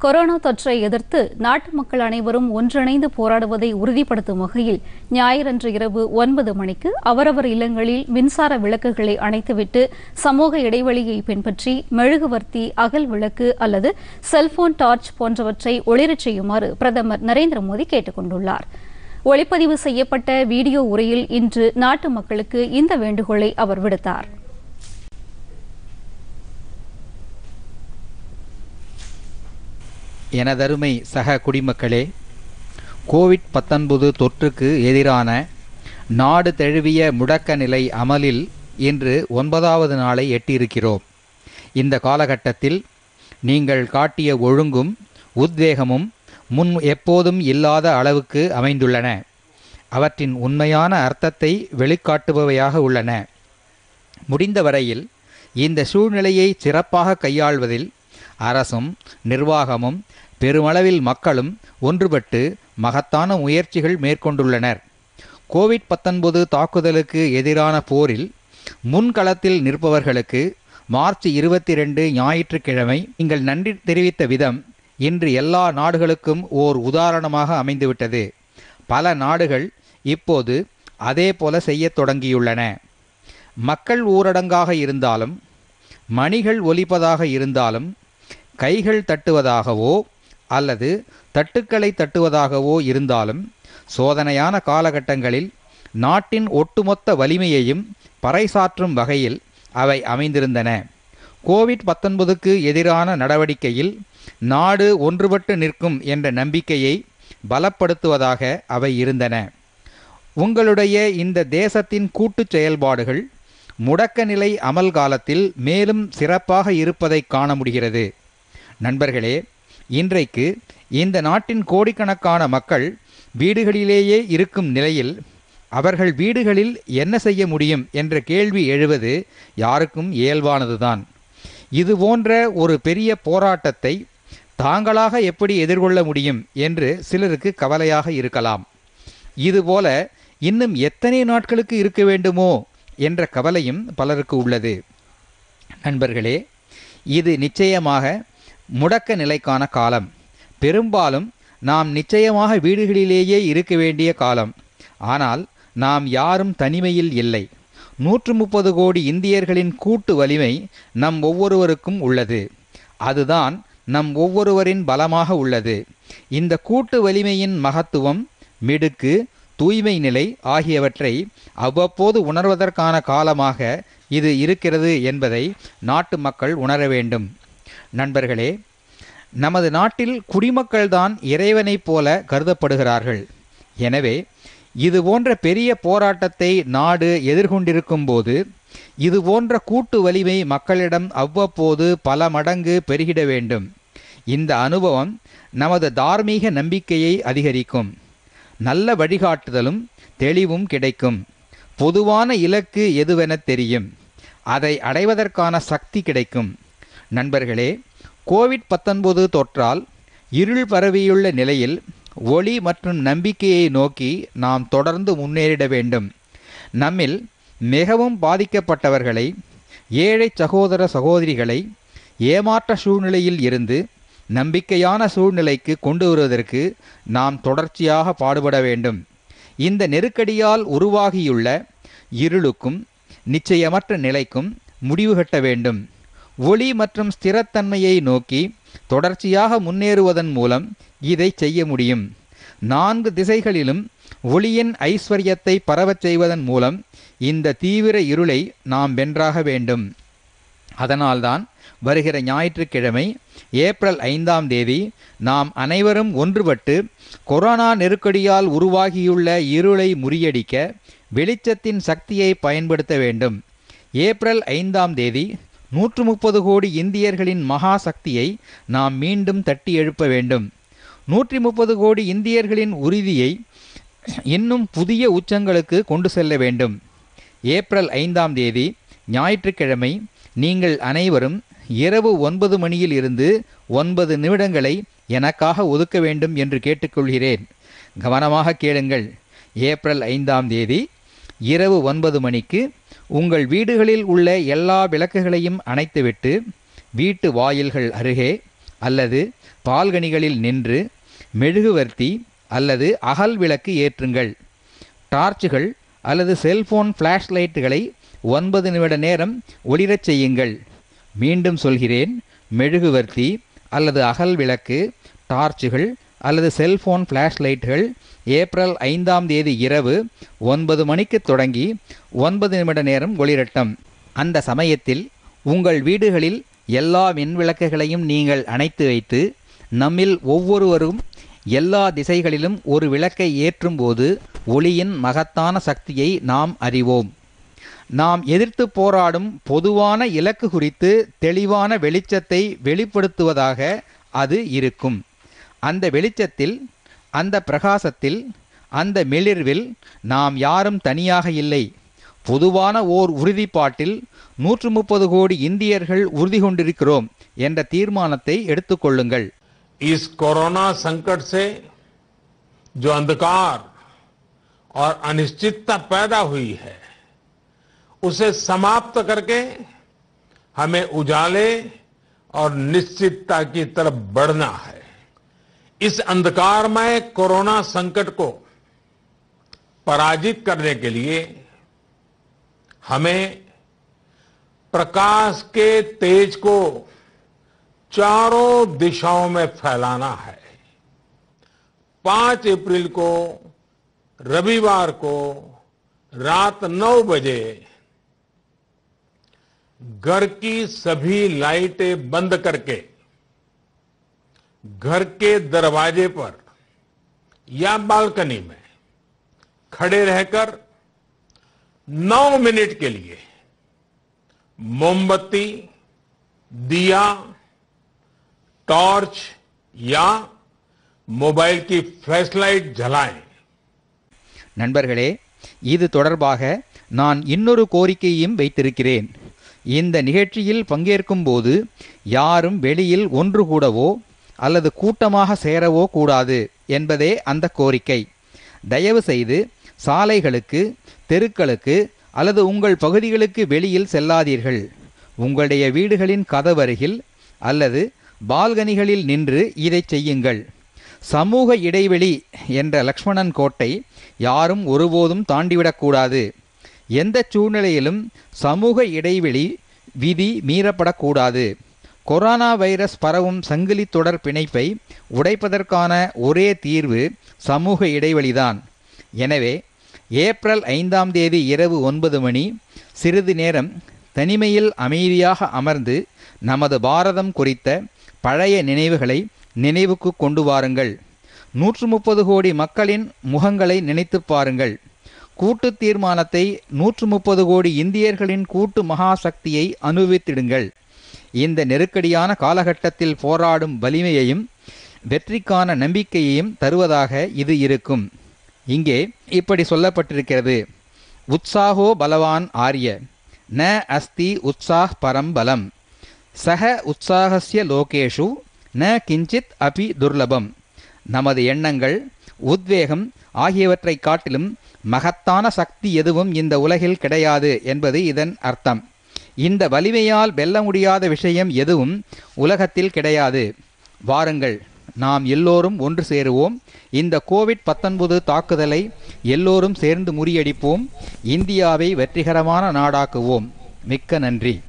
Corona தொற்றை எதிர்த்து நாட்டு மக்கள் அனைவரும் ஒன்றிணைந்து போராடுவதை உறுதிப்படுத்தும் வகையில் ஞாயிறன்று இரவு ஒன்பது மணிக்கு அவரவர் இல்லங்களில் மின்சார விளக்குகளை அணைத்துவிட்டு சமூக இடைவெளியை பின்பற்றி மெழுகுவர்த்தி அகல் விளக்கு அல்லது செல்போன் டார்ச் போன்றவற்றை ஒளிரச் செய்யுமாறு பிரதமர் நரேந்திர மோடி கேட்டுக் கொண்டுள்ளார். ஒளிப்பதிவு செய்யப்பட்ட வீடியோ உரையில் இன்று நாட்டு மக்களுக்கு இந்த வேண்டுகோளை அவர் விடுத்தார். எனதருமை சக குடிமக்களே கோவிட் பத்தொன்பது தொற்றுக்கு எதிரான நாடு தழுவிய முடக்க நிலை அமலில் இன்று ஒன்பதாவது நாளை எட்டியிருக்கிறோம். இந்த காலகட்டத்தில் நீங்கள் காட்டிய ஒழுங்கும் உத்வேகமும் முன் எப்போதும் இல்லாத அளவுக்கு அமைந்துள்ளன. அவற்றின் உண்மையான அர்த்தத்தை வெளிக்காட்டுபவையாக உள்ளன. முடிந்தவரையில் இந்த சூழ்நிலையை சிறப்பாக கையாள்வதில் அரசும் நிர்வாகமும் பெருமளவில் மக்களும் ஒன்றுபட்டு மகத்தான முயற்சிகள் மேற்கொண்டுள்ளனர். கோவிட் பத்தொன்பது தாக்குதலுக்கு எதிரான போரில் முன்களத்தில் நிற்பவர்களுக்கு மார்ச் இருபத்தி ரெண்டு ஞாயிற்றுக்கிழமை நீங்கள் நன்றி தெரிவித்த விதம் இன்று எல்லா நாடுகளுக்கும் ஓர் உதாரணமாக அமைந்துவிட்டது. பல நாடுகள் இப்போது அதே போல செய்யத் தொடங்கியுள்ளன. மக்கள் ஊரடங்காக இருந்தாலும் மணிகள் ஒலிப்பதாக இருந்தாலும் கைகள் தட்டுவதாகவோ அல்லது தட்டுக்களை தட்டுவதாகவோ இருந்தாலும் சோதனையான காலகட்டங்களில் நாட்டின் ஒட்டுமொத்த வலிமையையும் பறைசாற்றும் வகையில் அவை அமைந்திருந்தன. கோவிட் பத்தொன்பதுக்கு எதிரான நடவடிக்கையில் நாடு ஒன்றுபட்டு நிற்கும் என்ற நம்பிக்கையை பலப்படுத்துவதாக அவை இருந்தன. உங்களுடைய இந்த தேசத்தின் கூட்டுச் செயல்பாடுகள் முடக்க நிலை அமல் காலத்தில் மேலும் சிறப்பாக இருப்பதை காண முடிகிறது. நண்பர்களே இன்றைக்கு இந்த நாட்டின் கோடிக்கணக்கான மக்கள் வீடுகளிலேயே இருக்கும் நிலையில் அவர்கள் வீடுகளில் என்ன செய்ய முடியும் என்ற கேள்வி எழுவது யாருக்கும் இயல்பானதுதான். இது போன்ற ஒரு பெரிய போராட்டத்தை தாங்களாக எப்படி எதிர்கொள்ள முடியும் என்று சிலருக்கு கவலையாக இருக்கலாம். இதுபோல இன்னும் எத்தனை நாட்களுக்கு இருக்க வேண்டுமோ என்ற கவலையும் பலருக்கு உள்ளது. நண்பர்களே இது நிச்சயமாக முடக்க நிலைக்கான காலம். பெரும்பாலும் நாம் நிச்சயமாக வீடுகளிலேயே இருக்க வேண்டிய காலம். ஆனால் நாம் யாரும் தனிமையில் இல்லை. நூற்று முப்பது கோடி இந்தியர்களின் கூட்டு வலிமை நம் ஒவ்வொருவருக்கும் உள்ளது. அதுதான் நம் ஒவ்வொருவரின் பலமாக உள்ளது. இந்த கூட்டு வலிமையின் மகத்துவம் மிடுக்கு தூய்மை நிலை ஆகியவற்றை அவ்வப்போது உணர்வதற்கான காலமாக இது இருக்கிறது என்பதை நாட்டு மக்கள் உணர வேண்டும். நண்பர்களே நமது நாட்டில் குடிமக்கள்தான் இறைவனைப் போல கருதப்படுகிறார்கள். எனவே இது போன்ற பெரிய போராட்டத்தை நாடு எதிர்கொண்டிருக்கும் போது இது போன்ற கூட்டு வலிமை மக்களிடம் அவ்வப்போது பல மடங்கு பெருகிட வேண்டும். இந்த அனுபவம் நமது தார்மீக நம்பிக்கையை அதிகரிக்கும். நல்ல வழிகாட்டுதலும் தெளிவும் கிடைக்கும். பொதுவான இலக்கு எதுவென தெரியும். அதை அடைவதற்கான சக்தி கிடைக்கும். நண்பர்களே கோவிட் பத்தொன்பது தொற்றால் இருள் பரவியுள்ள நிலையில் ஒளி மற்றும் நம்பிக்கையை நோக்கி நாம் தொடர்ந்து முன்னேறிட வேண்டும். நம்மில் மிகவும் பாதிக்கப்பட்டவர்களை ஏழை சகோதர சகோதரிகளை ஏமாற்ற சூழ்நிலையில் இருந்து நம்பிக்கையான சூழ்நிலைக்கு கொண்டு வருவதற்கு நாம் தொடர்ச்சியாக பாடுபட வேண்டும். இந்த நெருக்கடியால் உருவாகியுள்ள இருளுக்கும் நிச்சயமற்ற நிலைக்கும் முடிவு கட்ட வேண்டும். ஒளி மற்றும் ஸ்திரத்தன்மையை நோக்கி தொடர்ச்சியாக முன்னேறுவதன் மூலம் இதை செய்ய முடியும். நான்கு திசைகளிலும் ஒளியின் ஐஸ்வர்யத்தை பரவச் செய்வதன் மூலம் இந்த தீவிர இருளை நாம் வென்றாக வேண்டும். அதனால்தான் வருகிற ஞாயிற்றுக்கிழமை ஏப்ரல் ஐந்தாம் தேதி நாம் அனைவரும் ஒன்றுபட்டு கொரோனா நெருக்கடியால் உருவாகியுள்ள இருளை முறியடிக்க வெளிச்சத்தின் சக்தியை பயன்படுத்த வேண்டும். ஏப்ரல் ஐந்தாம் தேதி நூற்று முப்பது கோடி இந்தியர்களின் மகா சக்தியை நாம் மீண்டும் தட்டி எழுப்ப வேண்டும். நூற்றி முப்பது கோடி இந்தியர்களின் உறுதியை இன்னும் புதிய உச்சங்களுக்கு கொண்டு செல்ல வேண்டும். ஏப்ரல் ஐந்தாம் தேதி ஞாயிற்றுக்கிழமை நீங்கள் அனைவரும் இரவு ஒன்பது மணியில் இருந்து ஒன்பது நிமிடங்களை எனக்காக ஒதுக்க வேண்டும் என்று கேட்டுக்கொள்கிறேன். கவனமாக கேளுங்கள். ஏப்ரல் ஐந்தாம் தேதி இரவு ஒன்பது மணிக்கு உங்கள் வீடுகளில் உள்ள எல்லா விளக்குகளையும் அணைத்துவிட்டு வீட்டு வாயில்கள் அருகே அல்லது பால்கனிகளில் நின்று மெழுகுவர்த்தி அல்லது அகல் விளக்கு ஏற்றுங்கள். டார்ச்சுகள் அல்லது செல்போன் ஃப்ளாஷ் லைட்டுகளை ஒன்பது நிமிட நேரம் ஒளிரச் செய்யுங்கள். மீண்டும் சொல்கிறேன் மெழுகுவர்த்தி அல்லது அகல் விளக்கு டார்ச்சுகள் அல்லது செல்போன் ஃப்ளாஷ் லைட்டுகள் ஏப்ரல் ஐந்தாம் தேதி இரவு ஒன்பது மணிக்கு தொடங்கி ஒன்பது நிமிட நேரம் ஒளிரட்டும். அந்த சமயத்தில் உங்கள் வீடுகளில் எல்லா மின்விளக்குகளையும் நீங்கள் அணைத்து வைத்து நம்மில் ஒவ்வொருவரும் எல்லா திசைகளிலும் ஒரு விளக்கை ஏற்றும்போது ஒளியின் மகத்தான சக்தியை நாம் அறிவோம். நாம் எதிர்த்து போராடும் பொதுவான இலக்கு குறித்து தெளிவான வெளிச்சத்தை வெளிப்படுத்துவதாக அது இருக்கும். அந்த வெளிச்சத்தில் அந்த பிரகாசத்தில் அந்த மிளிர்வில் நாம் யாரும் தனியாக இல்லை பொதுவான ஓர் உறுதிப்பாட்டில் நூற்று முப்பது கோடி இந்தியர்கள் உறுதி கொண்டிருக்கிறோம் என்ற தீர்மானத்தை எடுத்துக்கொள்ளுங்கள் इस कोरोना संकट से जो अंधकार और अनिश्चितता पैदा हुई है उसे समाप्त करके हमें उजाले और निश्चितता की तरफ बढ़ना है इस अंधकार में कोरोना संकट को पराजित करने के लिए हमें प्रकाश के तेज को चारों दिशाओं में फैलाना है। पाँच अप्रैल को, रविवार को रात नौ बजे घर की सभी लाइटें बंद करके घर के दरवाजे पर या बालकनी में खड़े रहकर नौ मिनट के लिए मोमबत्ती दिया टॉर्च या मोबाइल की फ्लैशलाइट जलाएं நண்பர்களே இது தொடர்பாக நான் இன்னொரு கோரிக்கையும் வைத்திருக்கிறேன் இந்த நிகழ்ச்சியில் பங்கேற்கும் போது யாரும் வெளியில் ஒன்று கூடவோ அல்லது கூட்டமாக சேரவோ கூடாது என்பதே அந்த கோரிக்கை. தயவு செய்து சாலைகளுக்கு தெருக்களுக்கு அல்லது உங்கள் பகுதிகளுக்கு வெளியில் செல்லாதீர்கள். உங்களுடைய வீடுகளின் கதவருகில் அல்லது பால்கனிகளில் நின்று இதை செய்யுங்கள். சமூக இடைவெளி என்ற லக்ஷ்மணன் கோட்டை யாரும் ஒருபோதும் தாண்டிவிடக்கூடாது. எந்த சூழ்நிலையிலும் சமூக இடைவெளி விதி மீறப்படக்கூடாது. கொரோனா வைரஸ் பரவும் சங்கிலி தொடர் பிணைப்பை உடைப்பதற்கான ஒரே தீர்வு சமூக இடைவெளிதான். எனவே ஏப்ரல் ஐந்தாம் தேதி இரவு ஒன்பது மணி சிறிது நேரம் தனிமையில் அமைதியாக அமர்ந்து நமது பாரதம் குறித்த பழைய நினைவுகளை நினைவுக்கு கொண்டு வாருங்கள். நூற்று முப்பது கோடி மக்களின் முகங்களை நினைத்துப் பாருங்கள். கூட்டு தீர்மானத்தை நூற்று முப்பது கோடி இந்தியர்களின் கூட்டு மகாசக்தியை அனுபவித்திடுங்கள். இந்த நெருக்கடியான காலகட்டத்தில் போராடும் வலிமையையும் வெற்றிக்கான நம்பிக்கையையும் தருவதாக இது இருக்கும். இங்கே இப்படி சொல்லப்பட்டிருக்கிறது. உற்சாகோ பலவான் ஆரிய ந அஸ்தி உற்சாக பரம் பலம். சக உற்சாகசிய லோகேஷு ந கிஞ்சித் அபி துர்லபம். நமது எண்ணங்கள் உத்வேகம் ஆகியவற்றை காட்டிலும் மகத்தான சக்தி எதுவும் இந்த உலகில் கிடையாது என்பது இதன் அர்த்தம். இந்த வலிமையால் வெல்ல முடியாத விஷயம் எதுவும் உலகத்தில் கிடையாது. வாருங்கள் நாம் எல்லோரும் ஒன்று சேருவோம். இந்த கோவிட் பத்தொன்பது தாக்குதலை எல்லோரும் சேர்ந்து முறியடிப்போம். இந்தியாவை வெற்றிகரமான நாடாக்குவோம். மிக்க நன்றி.